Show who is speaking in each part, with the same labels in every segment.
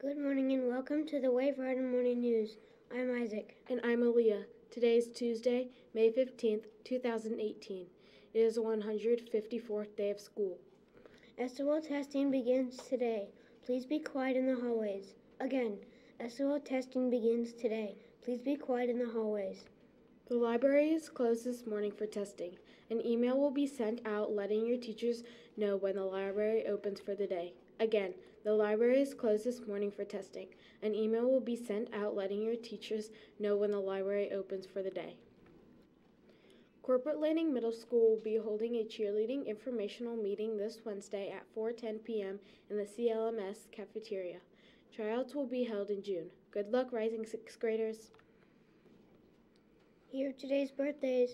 Speaker 1: Good morning and welcome to the Waverider Morning News. I'm Isaac.
Speaker 2: And I'm Aaliyah. Today is Tuesday, May 15th, 2018. It is the 154th day of school.
Speaker 1: SOL testing begins today. Please be quiet in the hallways. Again, SOL testing begins today. Please be quiet in the hallways.
Speaker 2: The library is closed this morning for testing. An email will be sent out letting your teachers know when the library opens for the day. Again, the library is closed this morning for testing. An email will be sent out letting your teachers know when the library opens for the day. Corporate Landing Middle School will be holding a cheerleading informational meeting this Wednesday at 4:10 p.m. in the CLMS cafeteria. Tryouts will be held in June. Good luck, rising sixth graders.
Speaker 1: Here are today's birthdays.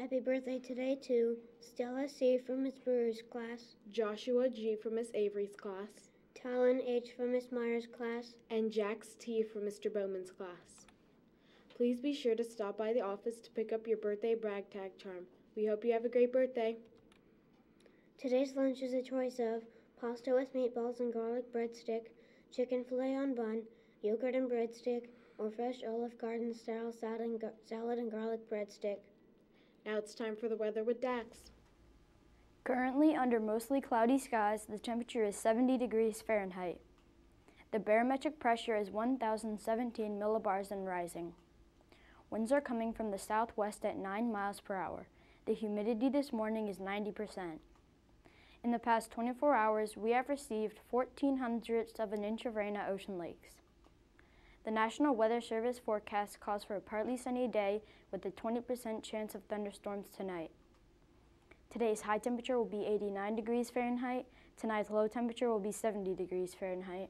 Speaker 1: Happy birthday today to Stella C. from Miss Brewer's class,
Speaker 2: Joshua G. from Miss Avery's class,
Speaker 1: Talon H. from Miss Myers' class,
Speaker 2: and Jax T. from Mr. Bowman's class. Please be sure to stop by the office to pick up your birthday brag tag charm. We hope you have a great birthday.
Speaker 1: Today's lunch is a choice of pasta with meatballs and garlic breadstick, chicken filet on bun, yogurt and breadstick, or fresh Olive Garden style salad and, salad and garlic breadstick.
Speaker 2: Now it's time for the weather with Dax.
Speaker 3: Currently, under mostly cloudy skies, the temperature is 70 degrees Fahrenheit. The barometric pressure is 1,017 millibars and rising. Winds are coming from the southwest at 9 miles per hour. The humidity this morning is 90%. In the past 24 hours, we have received 14 hundredths of an inch of rain at Ocean Lakes. The National Weather Service forecast calls for a partly sunny day with a 20% chance of thunderstorms tonight. Today's high temperature will be 89 degrees Fahrenheit. Tonight's low temperature will be 70 degrees Fahrenheit.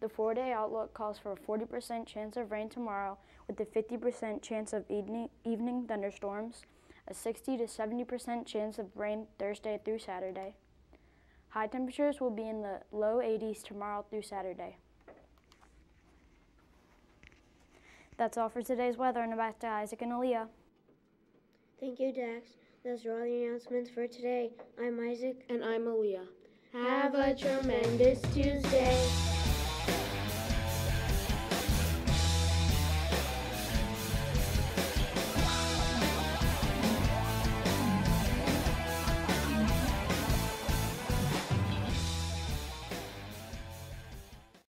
Speaker 3: The four day outlook calls for a 40% chance of rain tomorrow with a 50% chance of evening, evening thunderstorms, a 60 to 70% chance of rain Thursday through Saturday. High temperatures will be in the low 80s tomorrow through Saturday. That's all for today's weather, and back to Isaac and Aaliyah.
Speaker 1: Thank you, Dax. Those are all the announcements for today. I'm Isaac.
Speaker 2: And I'm Aaliyah.
Speaker 1: Have a tremendous Tuesday.